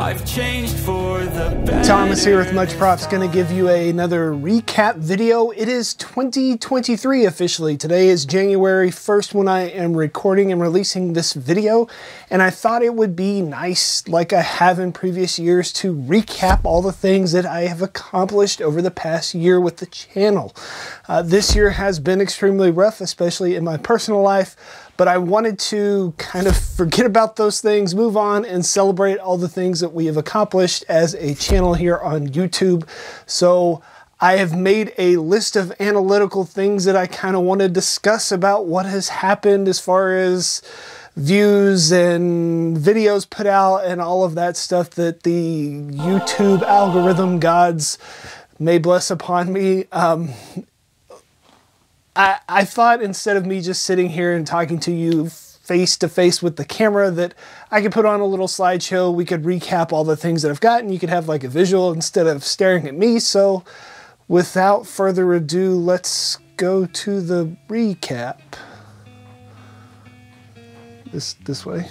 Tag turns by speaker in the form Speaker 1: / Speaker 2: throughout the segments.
Speaker 1: I've changed for the better.
Speaker 2: Thomas here with Much Props, going to give you another recap video. It is 2023 officially. Today is January 1st when I am recording and releasing this video, and I thought it would be nice, like I have in previous years, to recap all the things that I have accomplished over the past year with the channel. Uh, this year has been extremely rough, especially in my personal life, but I wanted to kind of forget about those things, move on, and celebrate all the things that we have accomplished as a channel here on YouTube. So I have made a list of analytical things that I kind of want to discuss about what has happened as far as views and videos put out and all of that stuff that the YouTube algorithm gods may bless upon me. Um, I, I thought instead of me just sitting here and talking to you face to face with the camera that I could put on a little slideshow. We could recap all the things that I've gotten. You could have like a visual instead of staring at me. So without further ado, let's go to the recap. This this way.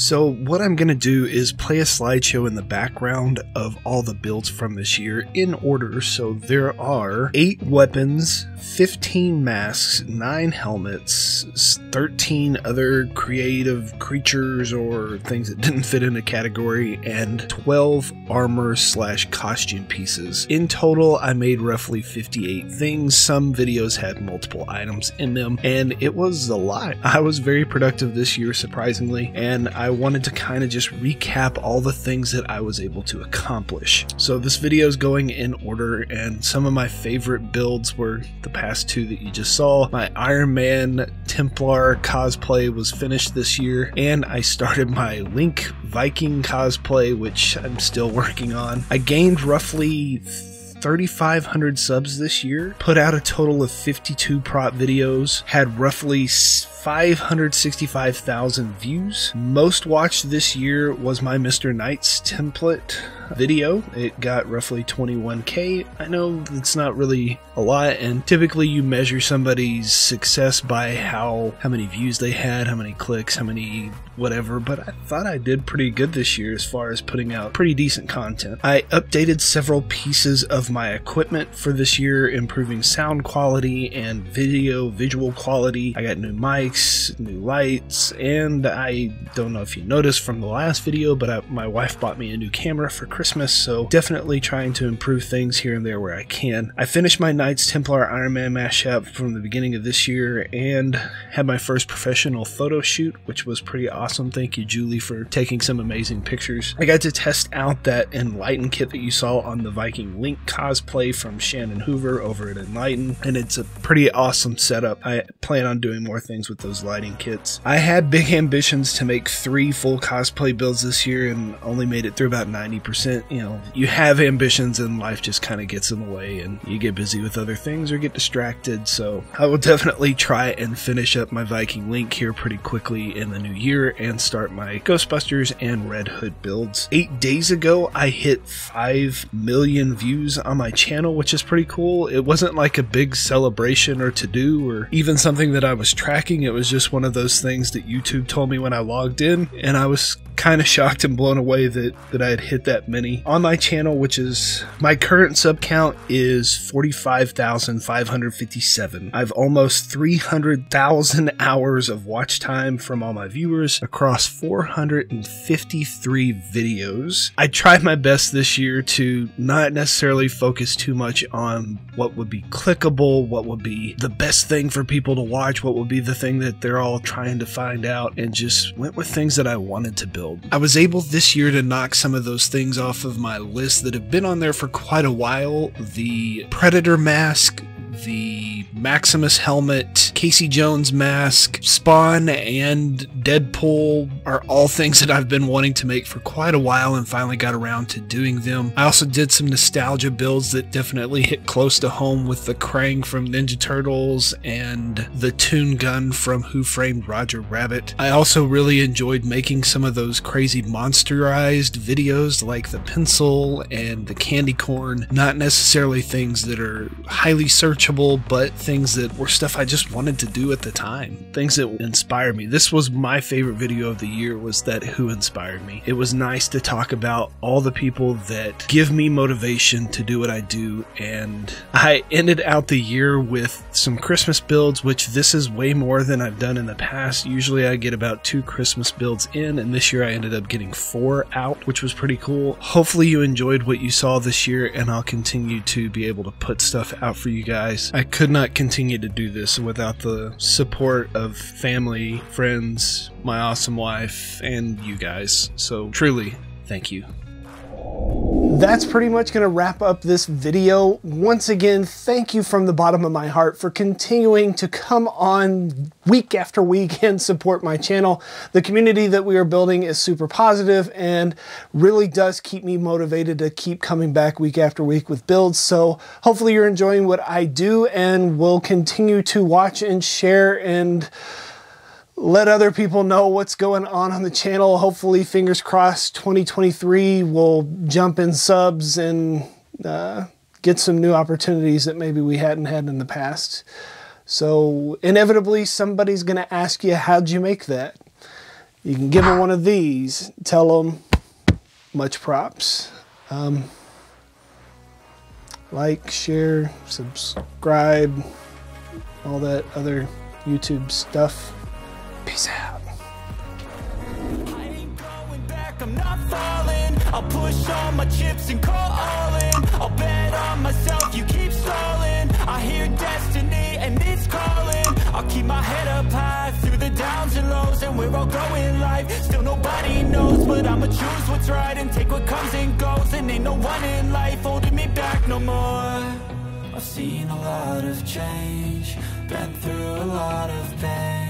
Speaker 2: So what I'm going to do is play a slideshow in the background of all the builds from this year in order. So there are 8 weapons, 15 masks, 9 helmets, 13 other creative creatures or things that didn't fit in a category, and 12 armor slash costume pieces. In total, I made roughly 58 things. Some videos had multiple items in them, and it was a lot. I was very productive this year, surprisingly, and I I wanted to kind of just recap all the things that I was able to accomplish. So this video is going in order, and some of my favorite builds were the past two that you just saw. My Iron Man Templar cosplay was finished this year, and I started my Link Viking cosplay, which I'm still working on. I gained roughly 3,500 subs this year, put out a total of 52 prop videos, had roughly 565,000 views. Most watched this year was my Mr. Knights template video. It got roughly 21k. I know it's not really a lot, and typically you measure somebody's success by how how many views they had, how many clicks, how many whatever. But I thought I did pretty good this year as far as putting out pretty decent content. I updated several pieces of my equipment for this year, improving sound quality and video visual quality. I got new mics new lights, and I don't know if you noticed from the last video, but I, my wife bought me a new camera for Christmas, so definitely trying to improve things here and there where I can. I finished my Knights Templar Iron Man mashup from the beginning of this year and had my first professional photo shoot, which was pretty awesome. Thank you, Julie, for taking some amazing pictures. I got to test out that Enlighten kit that you saw on the Viking Link cosplay from Shannon Hoover over at Enlighten, and it's a pretty awesome setup. I plan on doing more things with those lighting kits. I had big ambitions to make three full cosplay builds this year and only made it through about 90%. You know, you have ambitions and life just kind of gets in the way and you get busy with other things or get distracted. So I will definitely try and finish up my Viking Link here pretty quickly in the new year and start my Ghostbusters and Red Hood builds. Eight days ago, I hit 5 million views on my channel, which is pretty cool. It wasn't like a big celebration or to do or even something that I was tracking. It it was just one of those things that YouTube told me when I logged in, and I was kind of shocked and blown away that, that I had hit that many. On my channel, which is my current sub count is 45,557. I've almost 300,000 hours of watch time from all my viewers across 453 videos. I tried my best this year to not necessarily focus too much on what would be clickable, what would be the best thing for people to watch, what would be the thing that they're all trying to find out, and just went with things that I wanted to build build. I was able this year to knock some of those things off of my list that have been on there for quite a while. The Predator mask
Speaker 3: Maximus helmet, Casey Jones mask, Spawn, and Deadpool are all things that I've been wanting to make for quite a while and finally got around to doing them. I also did some nostalgia builds that definitely hit close to home with the Krang from Ninja Turtles and the Toon Gun from Who Framed Roger Rabbit. I also really enjoyed making some of those crazy monsterized videos like the pencil and the candy corn. Not necessarily things that are highly searchable, but things that were stuff I just wanted to do at the time. Things that inspired me. This was my favorite video of the year was that Who inspired me. It was nice to talk about all the people that give me motivation to do what I do and I ended out the year with some Christmas builds, which this is way more than I've done in the past. Usually I get about two Christmas builds in, and this year I ended up getting four out, which was pretty cool. Hopefully you enjoyed what you saw this year, and I'll continue to be able to put stuff out for you guys. I could not continue to do this without the support of family, friends, my awesome wife, and you guys. So truly, thank you that's pretty much going to wrap up this video. Once again, thank you from the bottom of my heart for continuing to come on week after week and support my channel. The community that we are building is super positive and really does keep me motivated to keep coming back week after week with builds. So hopefully you're enjoying what I do and will continue to watch and share and let other people know what's going on on the channel. Hopefully, fingers crossed, 2023 will jump in subs and uh, get some new opportunities that maybe we hadn't had in the past. So, inevitably, somebody's going to ask you, How'd you make that? You can give them one of these, tell them much props. Um, like, share, subscribe, all that other YouTube stuff. Peace out. I'm not falling. I'll push all my chips and call all in. I'll bet on myself, you keep stalling. I hear destiny and it's calling. I'll keep my head up high through the downs and lows, and we're all growing life. Still nobody knows, but I'ma choose what's right and take what comes and goes. And ain't no one in life holding me back no more. I've seen a lot of change, been through a lot of pain.